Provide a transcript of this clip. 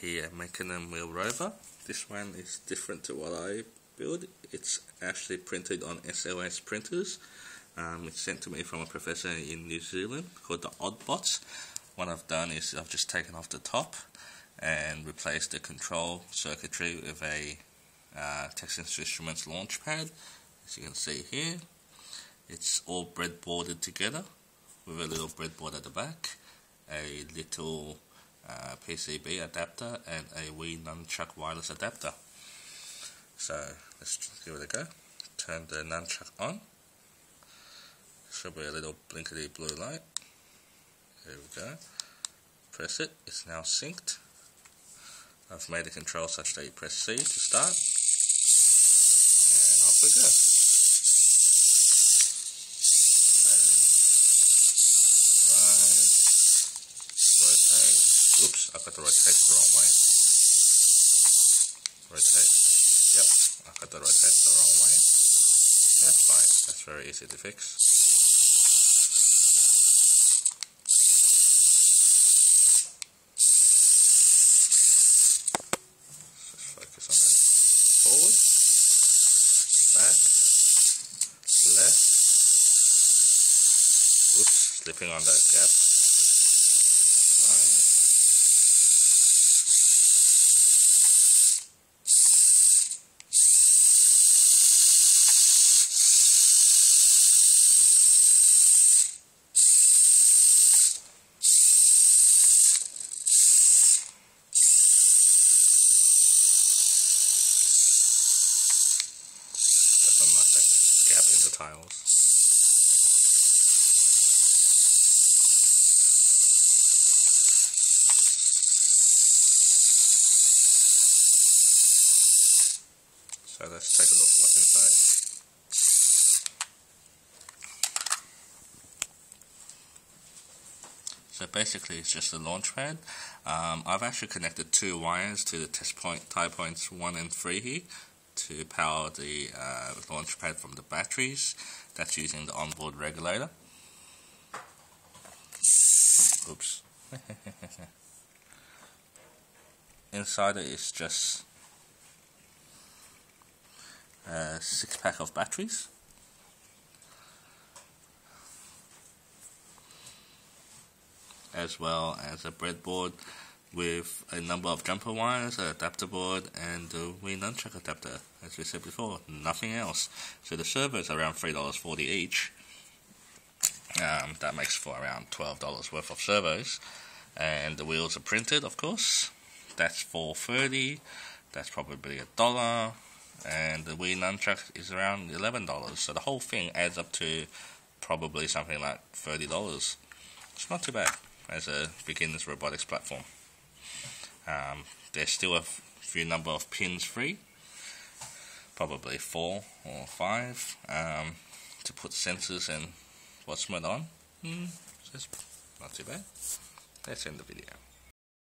here a Mecanum Wheel Rover. This one is different to what I build. It's actually printed on SLS printers. Um, it's sent to me from a professor in New Zealand called the Oddbots. What I've done is I've just taken off the top and replaced the control circuitry with a uh, Texas Instruments launch pad. As you can see here, it's all breadboarded together with a little breadboard at the back, a little uh, PCB adapter and a Wii Nunchuk wireless adapter. So let's give it a go. Turn the nunchuk on. Should be a little blinkety blue light. There we go. Press it. It's now synced. I've made the control such that you press C to start. And off we go. Oops, I got the right rotate the wrong way. Rotate. Yep, I got the right rotate the wrong way. That's fine. That's very easy to fix. Just focus on that. Forward. Back. Left. Oops, slipping on that gap. Right. Doesn't in the tiles. So let's take a look what's inside. So basically it's just a launch pad. Um, I've actually connected two wires to the test point tie points 1 and 3 here to power the uh, launch pad from the batteries. That's using the onboard regulator. Oops. Inside it is just a six pack of batteries. As well as a breadboard with a number of jumper wires, an adapter board, and the Wii Nunchuk adapter, as we said before, nothing else. So the servos are around $3.40 each. Um, that makes for around $12 worth of servos. And the wheels are printed, of course. That's 430 That's probably a dollar. And the Wii Nunchuk is around $11. So the whole thing adds up to probably something like $30. It's not too bad as a beginner's robotics platform. Um, there's still a few number of pins free, probably four or five, um, to put sensors and what's on. Mm, not too bad. Let's end the video.